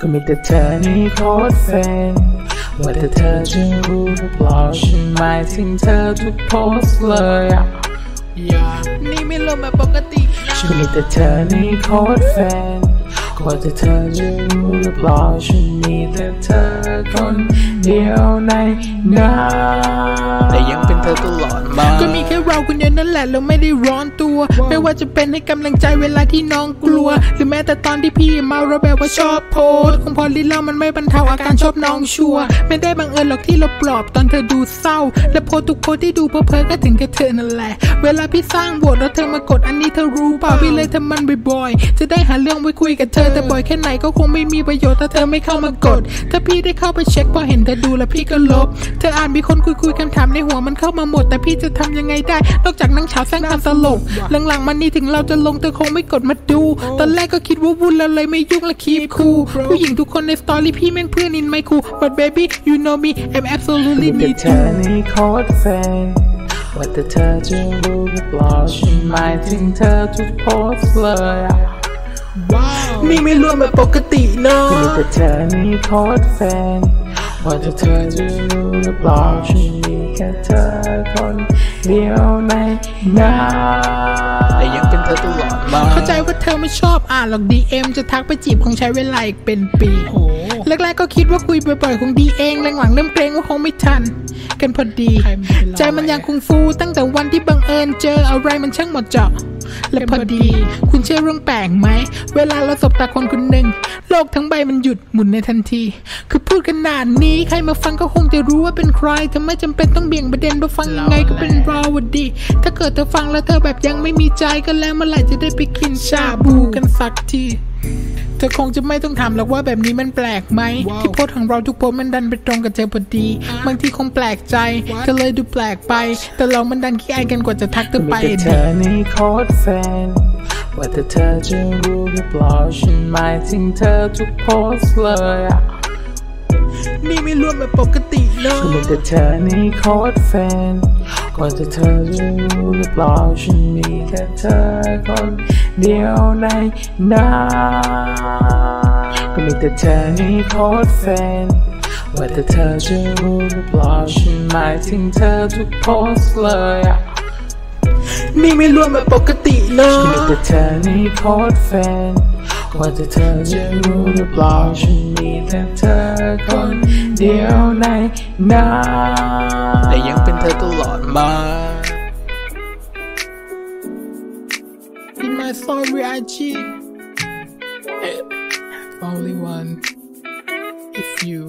ก็มีแต่เธอนี่โคตรแฟนว่าแต่เธอจะรู้หรือเปล่าฉันหมายถึงเธอทุกโพสต์เลยอะอย่านี่ไม่ลงแบบปกตินะฉันมีแต่เธอนี่โคตรแฟนกว่าแต่เธอจะรู้หรือเปล่าฉันมีแต่เธอคนเดียวในนั้นแต่ยังเป็นเธอตลอดมาก็มีแค่เราคนเดียวนั่นแหละเราไม่ได้ร้อนตัว ไม่ว่าจะเป็นให้กำลังใจเวลาที่น้องกลัวหรือแม้แต่ตอนที่พี่เมาเราแบบว่าชอบโพสคงพอลิ้นเรามันไม่บรรเทาอาการชอบน้องชัวร์ไม่ได้บังเอิญหรอกที่เราปลอบตอนเธอดูเศร้า และโพสทุกโพสที่ดูเพ้อเพ้อก็ถึงแค่เธอนั่นแหละ เวลาพี่สร้างบทแล้วเธอมากดอันนี้เธอรู้เปล่าพี่เลยทำมันบ่อยๆ จะได้หาเรื่องไว้คุยกับเธอแต่บ่อยแค่ไหนก็คงไม่มีประโยชน์ถ้าเธอไม่เข้ามากด ถ้าพี่ได้เข้าไปเช็คพอเห็นเธอดูแล้วพี่ก็ลบ เธออ่านมีคนคุยคุยๆคำถามในหัวมันเข้ามาหมด แต่พี่จะทำยังไงได้ นอกจากนั่งเฉาแซงความตลกหลังๆมันนี่ถึงเราจะลงเธอคงไม่กดมาดูตอนแรกก็คิดว่าวุ่นแล้วเลยไม่ยุ่งและคีบคูลผู้หญิงทุกคนในสตอรี่พี่แม่งเพื่อนอินไม่คูล but baby you know me I'm absolutely มีแต่ need เธอนี่โคตรแฟนว่าแต่เธอจะรู้หรือเปล่าฉันหมายถึงเธอทุกโพสต์เลยอะนี่ไม่รวมแบบปกติเนาะมีแต่เธอนี่โคตรแฟนว่าแต่เธอจะรู้หรือเปล่าฉันมีแค่เธอคนเดียวในนั้น แต่ยังเป็นเธอตลอดมาเข้าใจว่าเธอไม่ชอบอ่านหรอก DM จะทักไปจีบคงใช้เวลาอีกเป็นปีแรกๆก็คิดว่าคุยบ่อยๆคงดีเองหลังๆเริ่มเกรงว่าคงไม่ทัน กันพอดี ใจมันยังคงฟูตั้งแต่วันที่บังเอิญเจออะไรมันช่างหมดเจาะ และพอดี คุณเชื่อเรื่องแปลกไหม เวลาเราสบตาคนคนหนึ่งโลกทั้งใบมันหยุดหมุนในทันที คือพูดขนาดนี้ใครมาฟังก็คงจะรู้ว่าเป็นใครเธอไม่จำเป็นต้องเบี่ยงประเด็นเพราะฟังยังไงก็เป็นราวดี ถ้าเกิดเธอฟังแล้วเธอแบบยังไม่มีใจก็แล้วเมื่อไหร่จะได้ไปกินชาบูกันสักที เธอคงจะไม่ต้องถามหรอกว่าแบบนี้มันแปลกไหม ที่โพสต์ของเราทุกโพสต์มันดันไปตรงกับเธอพอดี บางทีคงแปลกใจ เธอเลยดูแปลกไป แต่เรามันดันขี้อายกันกว่าจะทักเธอมีไปแต่เธอนี่โคตรแฟนว่าแต่เธอจะรู้หรือเปล่าฉันหมายถึงเธอทุกโพสต์เลยอะนี่ไม่รวมแบบปกติเนาะมีแต่เธอนี่โคตรแฟนก ว่าจะเธอจะรู้หรือเปล่าฉันมีแค่เธอคนเดียวในนั้นก็มีแต่เธอนี่โคตรแฟนว่าแต่เธอจะรู้หรือเปล่าฉันหมายถึงเธอทุกโพสเลยอะนี่ไม่รวมแบบปกติเนาะมีแต่เธอนี่โคตรแฟนว่าจะเธอจะรู้หรือเปล่าฉันมีแต่เธอคนเดียวในนั้นแต่ยังเป็นเธอ ตลอดมา In my story IG Only one If you